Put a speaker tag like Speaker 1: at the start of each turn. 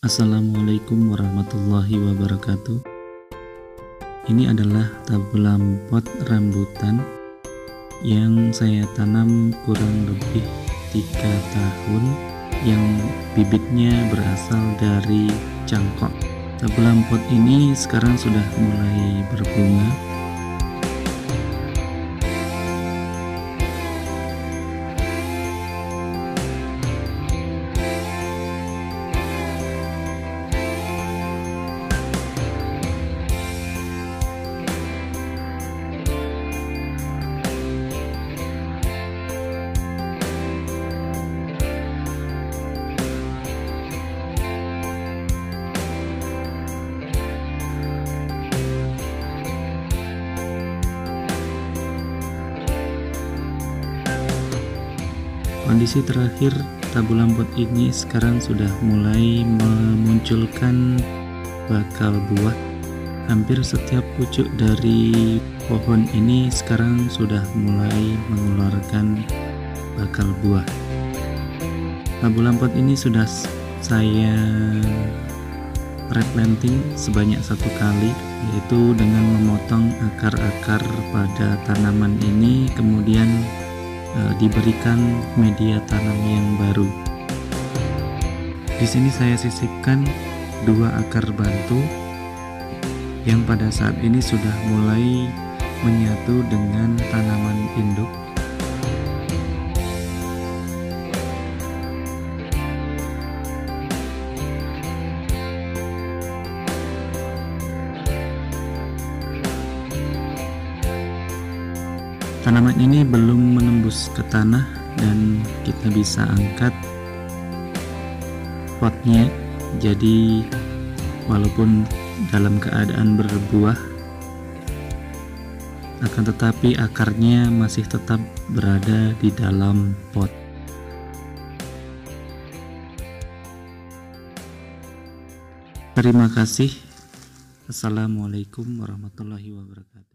Speaker 1: Assalamualaikum warahmatullahi wabarakatuh. Ini adalah tabulam pot rambutan yang saya tanam kurang lebih tiga tahun yang bibitnya berasal dari cangkok. Tabulam pot ini sekarang sudah mulai berbunga Kondisi terakhir tabu lampot ini sekarang sudah mulai memunculkan bakal buah. Hampir setiap pucuk dari pohon ini sekarang sudah mulai mengeluarkan bakal buah. Tabu lampot ini sudah saya replanting sebanyak satu kali yaitu dengan memotong akar-akar pada tanaman ini kemudian diberikan media tanam yang baru. Di sini saya sisipkan dua akar bantu yang pada saat ini sudah mulai menyatu dengan tanaman induk Tanaman ini belum menembus ke tanah dan kita bisa angkat potnya jadi walaupun dalam keadaan berbuah akan tetapi akarnya masih tetap berada di dalam pot. Terima kasih. Assalamualaikum warahmatullahi wabarakatuh